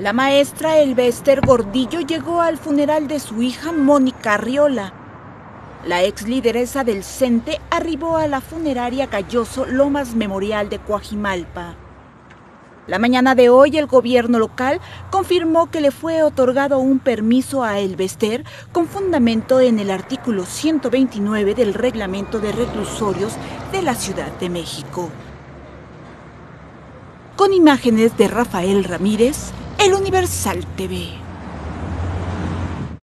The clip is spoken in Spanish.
La maestra Elbester Gordillo llegó al funeral de su hija Mónica Arriola. La ex lideresa del CENTE arribó a la funeraria Galloso Lomas Memorial de Coajimalpa. La mañana de hoy el gobierno local confirmó que le fue otorgado un permiso a Elbester con fundamento en el artículo 129 del reglamento de reclusorios de la Ciudad de México. Con imágenes de Rafael Ramírez, el Universal TV.